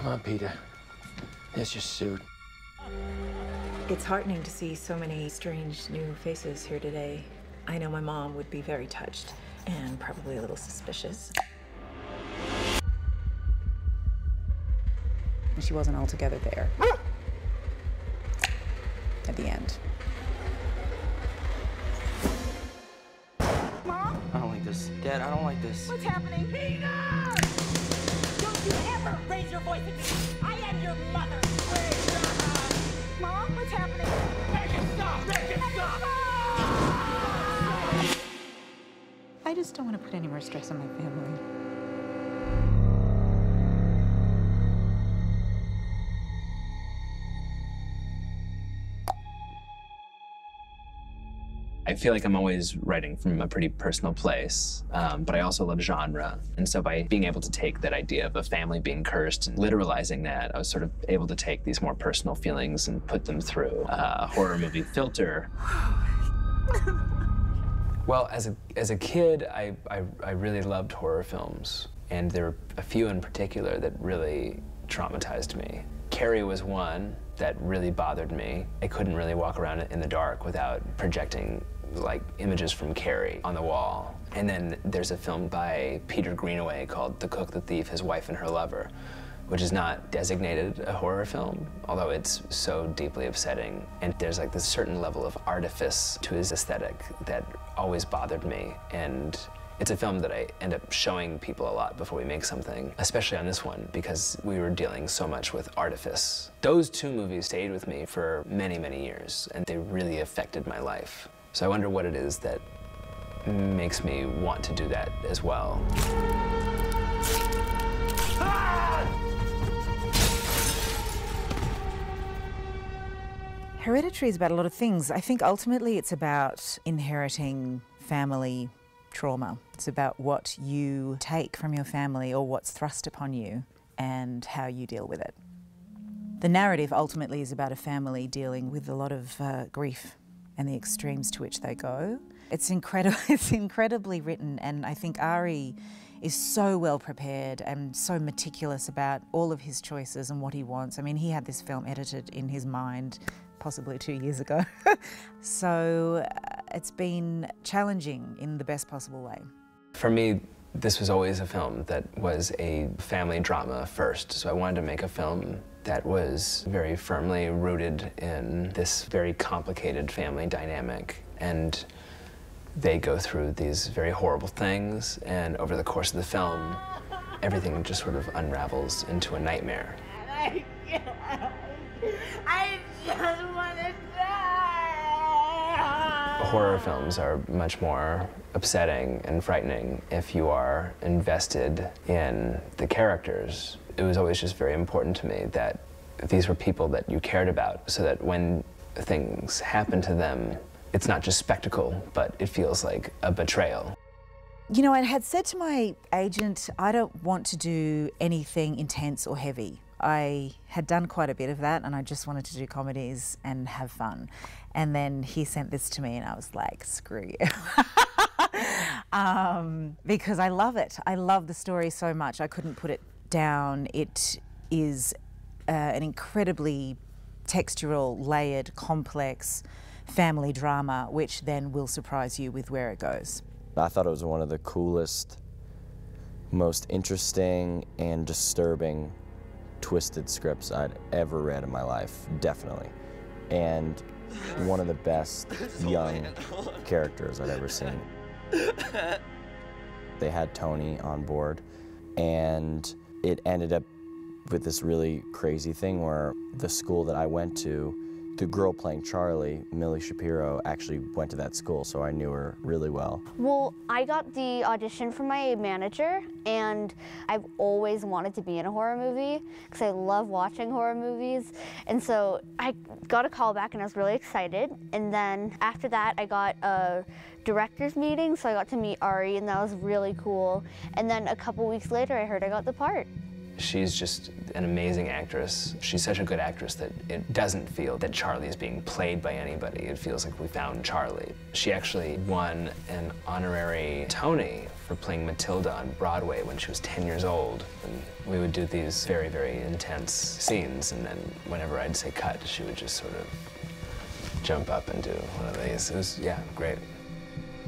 Come on, Peter. There's your suit. It's heartening to see so many strange new faces here today. I know my mom would be very touched and probably a little suspicious. She wasn't altogether there at the end. Mom? I don't like this. Dad, I don't like this. What's happening? Peter! Don't you ever raise your voice at me! I am your mother! Mom, what's happening? Make it stop! Make it stop! I just don't want to put any more stress on my family. I feel like I'm always writing from a pretty personal place, um, but I also love genre. And so by being able to take that idea of a family being cursed and literalizing that, I was sort of able to take these more personal feelings and put them through a horror movie filter. Well, as a, as a kid, I, I, I really loved horror films, and there were a few in particular that really traumatized me. Carrie was one that really bothered me. I couldn't really walk around in the dark without projecting like images from Carrie on the wall. And then there's a film by Peter Greenaway called The Cook, the Thief, His Wife and Her Lover, which is not designated a horror film, although it's so deeply upsetting. And there's like this certain level of artifice to his aesthetic that always bothered me. And it's a film that I end up showing people a lot before we make something, especially on this one, because we were dealing so much with artifice. Those two movies stayed with me for many, many years, and they really affected my life. So I wonder what it is that makes me want to do that as well. Hereditary is about a lot of things. I think ultimately it's about inheriting family trauma. It's about what you take from your family or what's thrust upon you and how you deal with it. The narrative ultimately is about a family dealing with a lot of uh, grief and the extremes to which they go. It's incredible. It's incredibly written, and I think Ari is so well prepared and so meticulous about all of his choices and what he wants. I mean, he had this film edited in his mind possibly two years ago. so uh, it's been challenging in the best possible way. For me, this was always a film that was a family drama first. So I wanted to make a film that was very firmly rooted in this very complicated family dynamic. And they go through these very horrible things, and over the course of the film, everything just sort of unravels into a nightmare. I just want to die! Horror films are much more upsetting and frightening if you are invested in the characters. It was always just very important to me that these were people that you cared about so that when things happen to them, it's not just spectacle, but it feels like a betrayal. You know, I had said to my agent, I don't want to do anything intense or heavy. I had done quite a bit of that and I just wanted to do comedies and have fun. And then he sent this to me and I was like, screw you. um, because I love it. I love the story so much. I couldn't put it down. It is uh, an incredibly textural, layered, complex family drama, which then will surprise you with where it goes. I thought it was one of the coolest, most interesting, and disturbing twisted scripts I'd ever read in my life, definitely. And one of the best young characters I'd ever seen. They had Toni on board, and it ended up with this really crazy thing where the school that I went to, the girl playing Charlie, Millie Shapiro, actually went to that school, so I knew her really well. Well, I got the audition from my manager, and I've always wanted to be in a horror movie because I love watching horror movies. And so I got a call back, and I was really excited. And then after that, I got a director's meeting, so I got to meet Ari, and that was really cool. And then a couple weeks later, I heard I got the part. She's just an amazing actress. She's such a good actress that it doesn't feel that Charlie is being played by anybody. It feels like we found Charlie. She actually won an honorary Tony for playing Matilda on Broadway when she was 10 years old. And we would do these very, very intense scenes, and then whenever I'd say cut, she would just sort of jump up and do one of these. It was, yeah, great.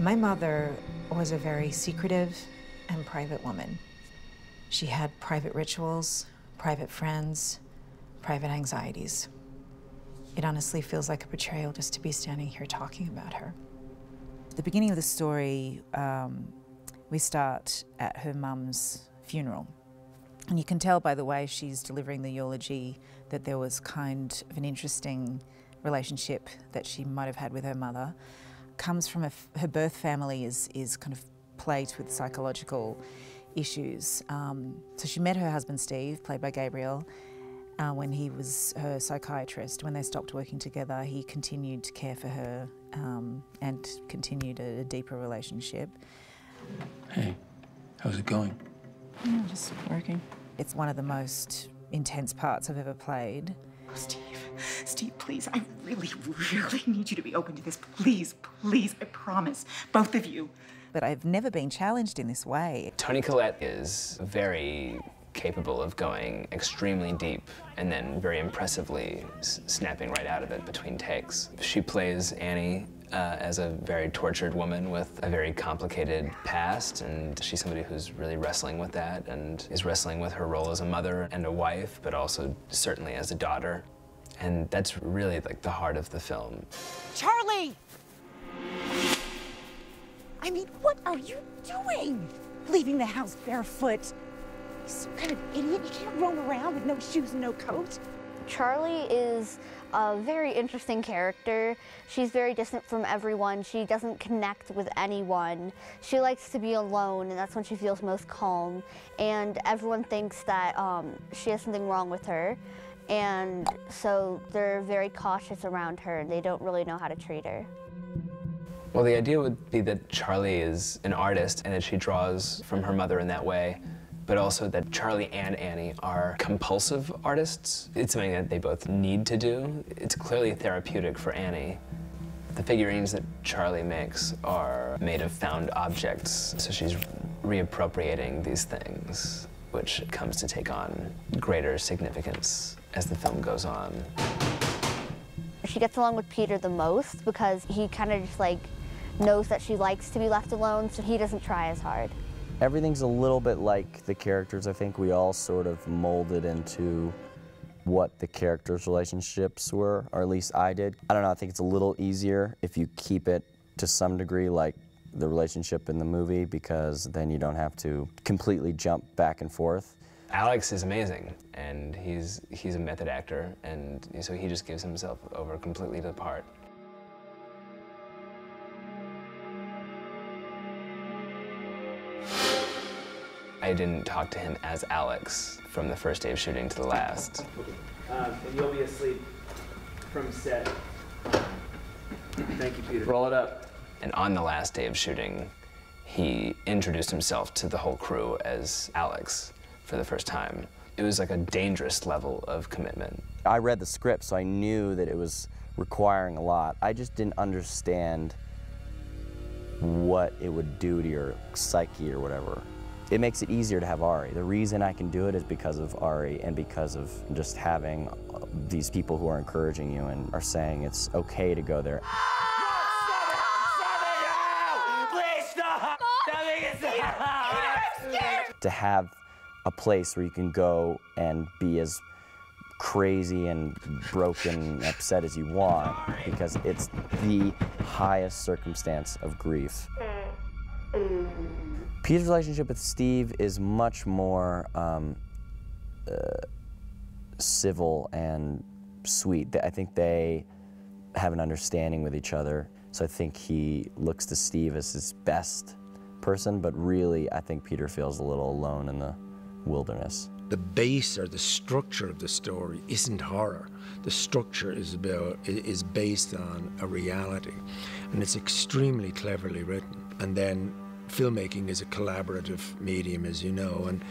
My mother was a very secretive and private woman. She had private rituals, private friends, private anxieties. It honestly feels like a betrayal just to be standing here talking about her. The beginning of the story, um, we start at her mum's funeral. And you can tell by the way she's delivering the eulogy that there was kind of an interesting relationship that she might have had with her mother. Comes from her birth family is, is kind of plagued with psychological issues. Um, so she met her husband Steve, played by Gabriel, uh, when he was her psychiatrist. When they stopped working together, he continued to care for her um, and continued a, a, deeper relationship. Hey, how's it going? Yeah, just working. It's one of the most intense parts I've ever played. Steve, Steve, please, I really, really need you to be open to this. Please, please, I promise. Both of you but I've never been challenged in this way. Toni Collette is very capable of going extremely deep and then very impressively snapping right out of it between takes. She plays Annie uh, as a very tortured woman with a very complicated past, and she's somebody who's really wrestling with that and is wrestling with her role as a mother and a wife, but also certainly as a daughter. And that's really like the heart of the film. Charlie! I mean, what are you doing? Leaving the house barefoot? You're some kind of idiot. You can't roam around with no shoes and no coat. Charlie is a very interesting character. She's very distant from everyone. She doesn't connect with anyone. She likes to be alone, and that's when she feels most calm. And everyone thinks that um, she has something wrong with her. And so they're very cautious around her, and they don't really know how to treat her. Well, the idea would be that Charlie is an artist and that she draws from her mother in that way, but also that Charlie and Annie are compulsive artists. It's something that they both need to do. It's clearly therapeutic for Annie. The figurines that Charlie makes are made of found objects, so she's reappropriating these things, which comes to take on greater significance as the film goes on. She gets along with Peter the most because he kind of just like knows that she likes to be left alone, so he doesn't try as hard. Everything's a little bit like the characters. I think we all sort of molded into what the characters' relationships were, or at least I did. I don't know, I think it's a little easier if you keep it to some degree like the relationship in the movie because then you don't have to completely jump back and forth. Alex is amazing, and he's he's a method actor, and so he just gives himself over completely to the part. I didn't talk to him as Alex from the first day of shooting to the last. Um, and you'll be asleep from set. Thank you, Peter. Roll it up. And on the last day of shooting, he introduced himself to the whole crew as Alex for the first time. It was like a dangerous level of commitment. I read the script, so I knew that it was requiring a lot. I just didn't understand what it would do to your psyche or whatever it makes it easier to have Ari. The reason I can do it is because of Ari and because of just having uh, these people who are encouraging you and are saying it's okay to go there. to have a place where you can go and be as crazy and broken and upset as you want because it's the highest circumstance of grief. Peter's relationship with Steve is much more um, uh, civil and sweet. I think they have an understanding with each other. So I think he looks to Steve as his best person, but really I think Peter feels a little alone in the wilderness. The base or the structure of the story isn't horror. The structure is about is based on a reality, and it's extremely cleverly written. And then filmmaking is a collaborative medium, as you know, and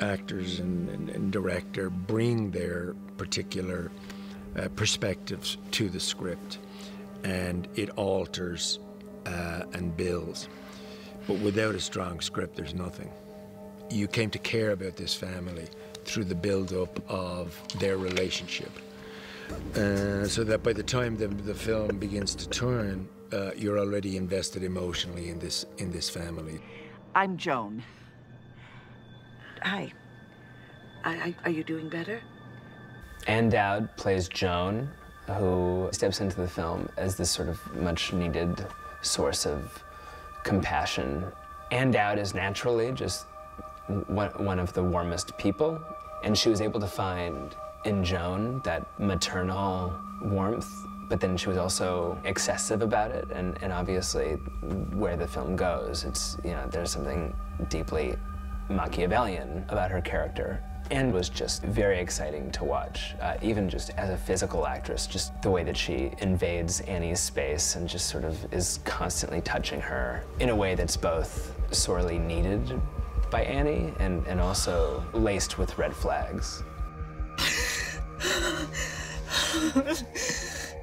actors and, and, and director bring their particular uh, perspectives to the script and it alters uh, and builds. But without a strong script, there's nothing. You came to care about this family through the build-up of their relationship. Uh, so that by the time the, the film begins to turn, uh, you're already invested emotionally in this in this family. I'm Joan. Hi. I, I, are you doing better? Ann Dowd plays Joan, who steps into the film as this sort of much needed source of compassion. Ann Dowd is naturally just one, one of the warmest people, and she was able to find in Joan that maternal warmth, but then she was also excessive about it, and, and obviously where the film goes, it's, you know, there's something deeply Machiavellian about her character and was just very exciting to watch, uh, even just as a physical actress, just the way that she invades Annie's space and just sort of is constantly touching her in a way that's both sorely needed by Annie and, and also laced with red flags.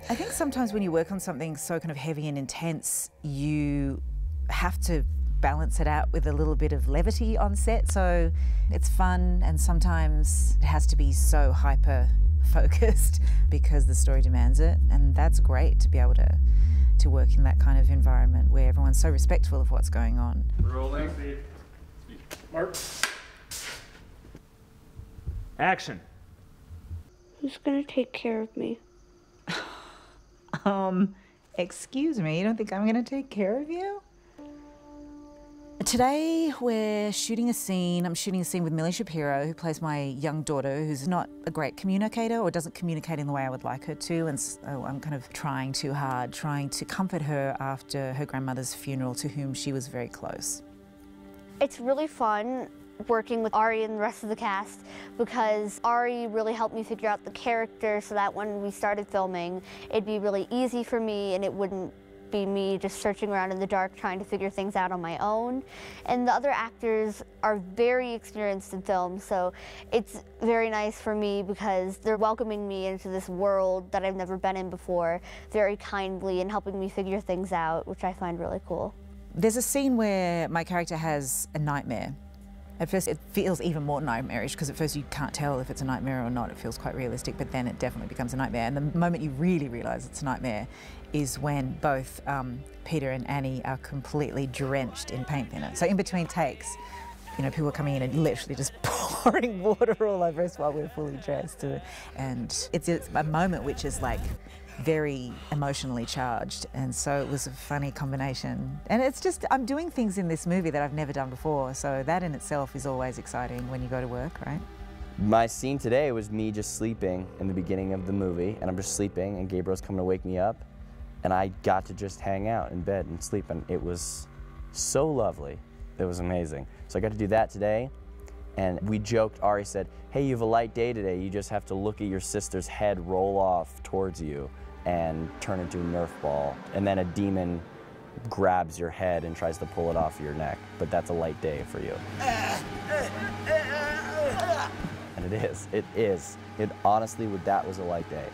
I think sometimes when you work on something so kind of heavy and intense, you have to balance it out with a little bit of levity on set. So it's fun, and sometimes it has to be so hyper focused because the story demands it. And that's great to be able to, to work in that kind of environment where everyone's so respectful of what's going on. Rolling. Mark. Action. Who's gonna take care of me? Um, excuse me, you don't think I'm going to take care of you? Today we're shooting a scene. I'm shooting a scene with Millie Shapiro, who plays my young daughter, who's not a great communicator or doesn't communicate in the way I would like her to. And so I'm kind of trying too hard, trying to comfort her after her grandmother's funeral, to whom she was very close. It's really fun working with Ari and the rest of the cast because Ari really helped me figure out the character so that when we started filming, it'd be really easy for me and it wouldn't be me just searching around in the dark trying to figure things out on my own. And the other actors are very experienced in film, so it's very nice for me because they're welcoming me into this world that I've never been in before very kindly and helping me figure things out, which I find really cool. There's a scene where my character has a nightmare. At first, it feels even more nightmarish because at first you can't tell if it's a nightmare or not. It feels quite realistic, but then it definitely becomes a nightmare. And the moment you really realise it's a nightmare is when both um, Peter and Annie are completely drenched in paint thinner. So in between takes, you know, people are coming in and literally just pouring water all over us while we're fully dressed. And it's a moment which is like very emotionally charged. And so it was a funny combination. And it's just, I'm doing things in this movie that I've never done before. So that in itself is always exciting when you go to work, right? My scene today was me just sleeping in the beginning of the movie, and I'm just sleeping, and Gabriel's coming to wake me up, and I got to just hang out in bed and sleep, and it was so lovely. It was amazing. So I got to do that today, and we joked, Ari said, hey, you have a light day today, you just have to look at your sister's head roll off towards you and turn into a Nerf ball, and then a demon grabs your head and tries to pull it off your neck, but that's a light day for you. And it is, it is. It honestly, that was a light day.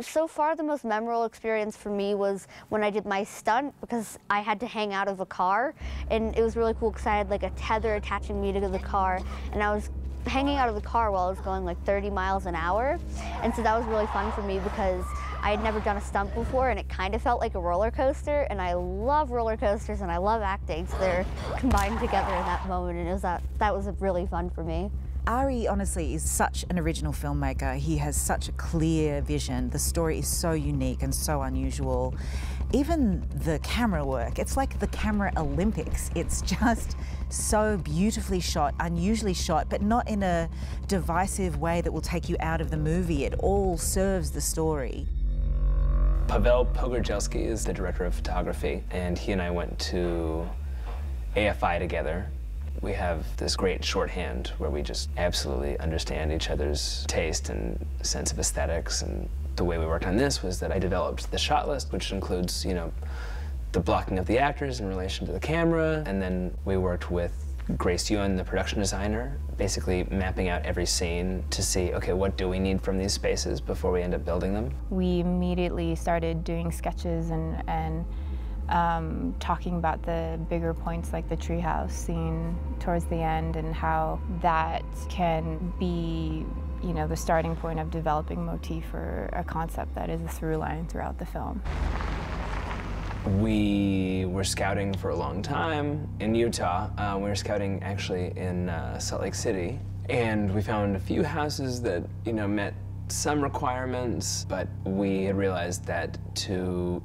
So far, the most memorable experience for me was when I did my stunt because I had to hang out of a car, and it was really cool because I had like a tether attaching me to the car, and I was hanging out of the car while I was going like 30 miles an hour, and so that was really fun for me because I had never done a stunt before, and it kind of felt like a roller coaster, and I love roller coasters and I love acting, so they're combined together in that moment, and it was that that was really fun for me. Ari honestly is such an original filmmaker. He has such a clear vision. The story is so unique and so unusual. Even the camera work, it's like the camera Olympics. It's just so beautifully shot, unusually shot, but not in a divisive way that will take you out of the movie. It all serves the story. Pavel Pogorzelski is the director of photography, and he and I went to AFI together we have this great shorthand where we just absolutely understand each other's taste and sense of aesthetics. And the way we worked on this was that I developed the shot list, which includes, you know, the blocking of the actors in relation to the camera, and then we worked with Grace Yun, the production designer, basically mapping out every scene to see, okay, what do we need from these spaces before we end up building them? We immediately started doing sketches and, and um, talking about the bigger points like the treehouse scene towards the end and how that can be you know, the starting point of developing motif for a concept that is a through line throughout the film. We were scouting for a long time in Utah. Uh, we were scouting actually in uh, Salt Lake City, and we found a few houses that you know met some requirements, but we realized that to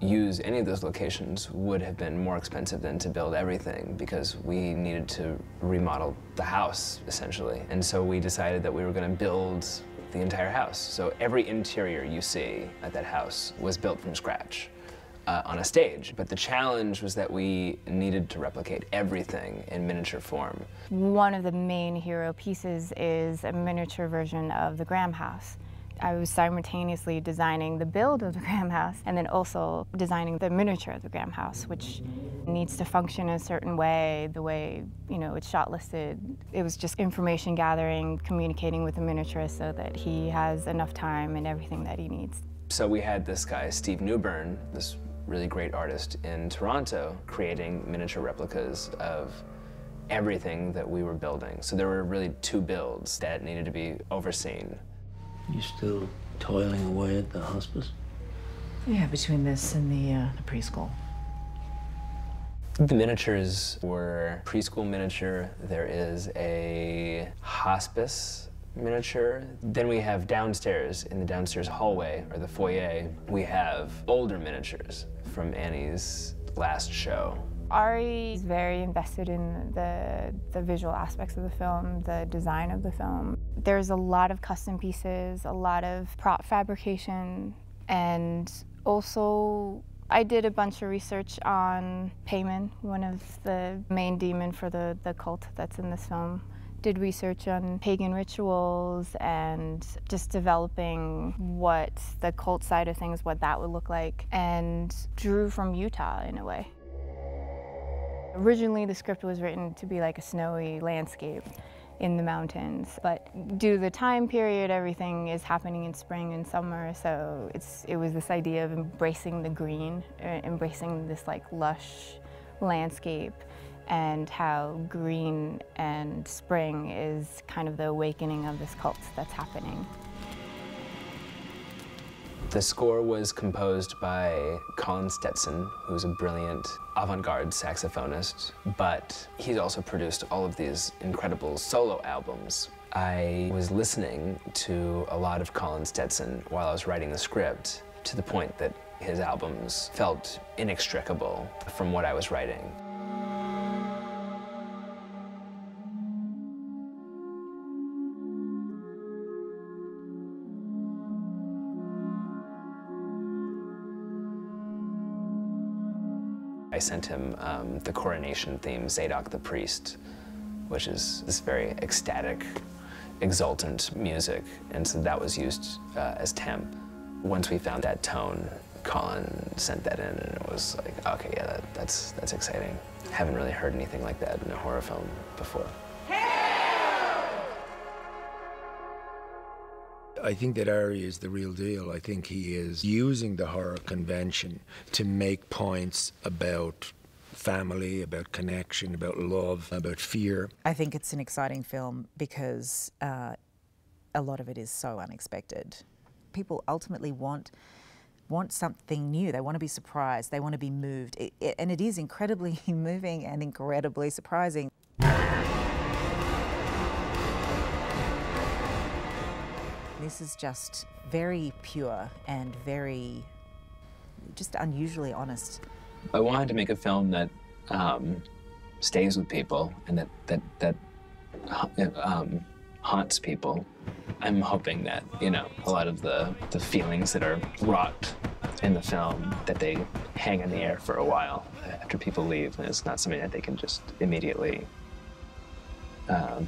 use any of those locations would have been more expensive than to build everything because we needed to remodel the house essentially. And so we decided that we were going to build the entire house. So every interior you see at that house was built from scratch uh, on a stage. But the challenge was that we needed to replicate everything in miniature form. One of the main hero pieces is a miniature version of the Graham house. I was simultaneously designing the build of the Graham house and then also designing the miniature of the Graham house, which needs to function a certain way, the way, you know, it's shot listed. It was just information gathering, communicating with the miniaturist so that he has enough time and everything that he needs. So we had this guy, Steve Newburn, this really great artist in Toronto, creating miniature replicas of everything that we were building. So there were really two builds that needed to be overseen. You still toiling away at the hospice? Yeah, between this and the, uh, the preschool. The miniatures were preschool miniature. There is a hospice miniature. Then we have downstairs, in the downstairs hallway, or the foyer, we have older miniatures from Annie's last show. Ari is very invested in the, the visual aspects of the film, the design of the film. There's a lot of custom pieces, a lot of prop fabrication, and also I did a bunch of research on Paimon, one of the main demon for the, the cult that's in this film. Did research on pagan rituals and just developing what the cult side of things, what that would look like, and drew from Utah in a way. Originally, the script was written to be like a snowy landscape in the mountains, but due to the time period, everything is happening in spring and summer, so it's, it was this idea of embracing the green, uh, embracing this like lush landscape, and how green and spring is kind of the awakening of this cult that's happening. The score was composed by Colin Stetson, who's a brilliant avant-garde saxophonist, but he's also produced all of these incredible solo albums. I was listening to a lot of Colin Stetson while I was writing the script, to the point that his albums felt inextricable from what I was writing. I sent him um, the coronation theme, Zadok the Priest, which is this very ecstatic, exultant music. And so that was used uh, as temp. Once we found that tone, Colin sent that in and it was like, okay, yeah, that, that's, that's exciting. Haven't really heard anything like that in a horror film before. I think that Ari is the real deal. I think he is using the horror convention to make points about family, about connection, about love, about fear. I think it's an exciting film because uh, a lot of it is so unexpected. People ultimately want want something new. They want to be surprised. They want to be moved, it, it, and it is incredibly moving and incredibly surprising. This is just very pure and very, just unusually honest. I wanted to make a film that um, stays with people and that that that um, haunts people. I'm hoping that you know a lot of the the feelings that are wrought in the film that they hang in the air for a while after people leave, and it's not something that they can just immediately um,